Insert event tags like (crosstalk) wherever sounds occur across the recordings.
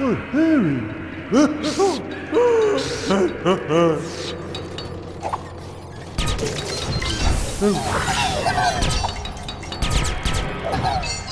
Oh, (laughs) (laughs)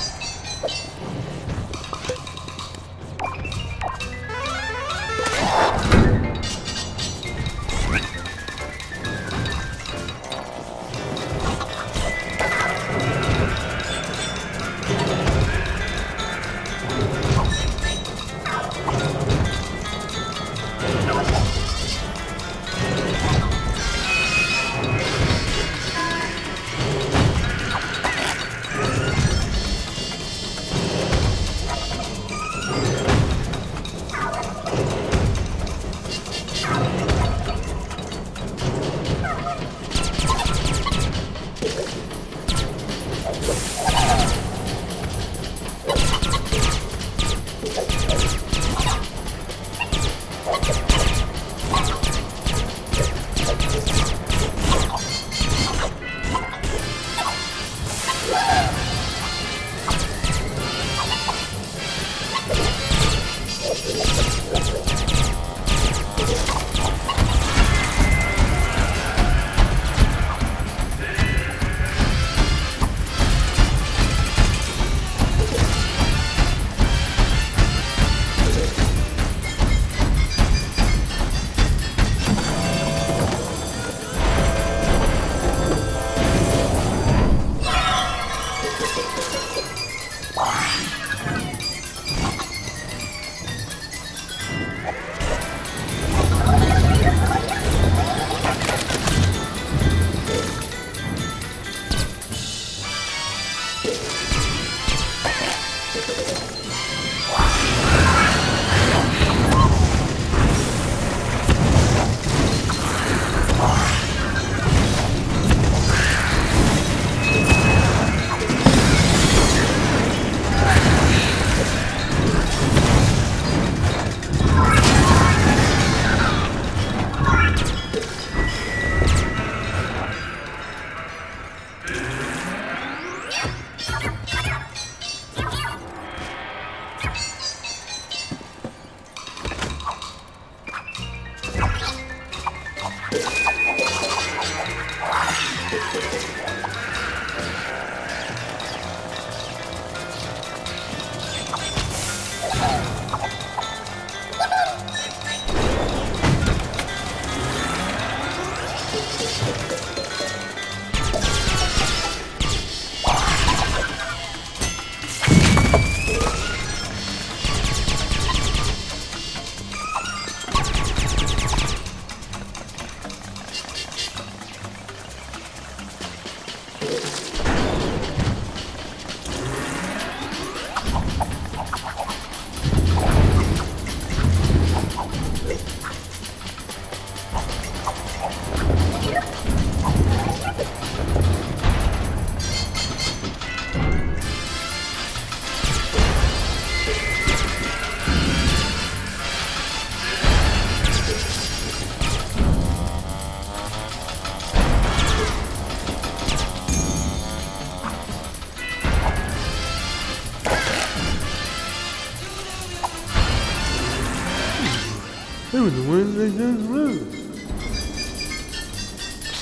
It was the wind that just blew.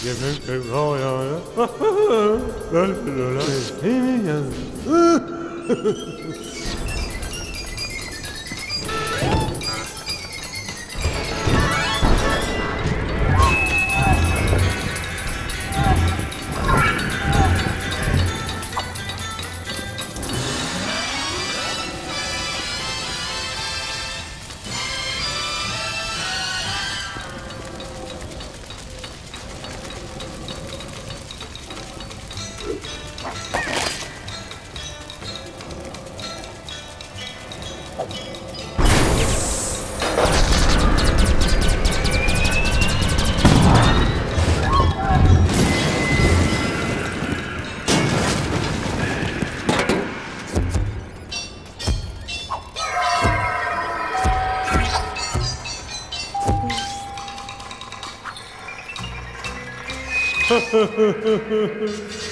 Yeah, man, man, oh, yeah, Ha ha ha ha ha!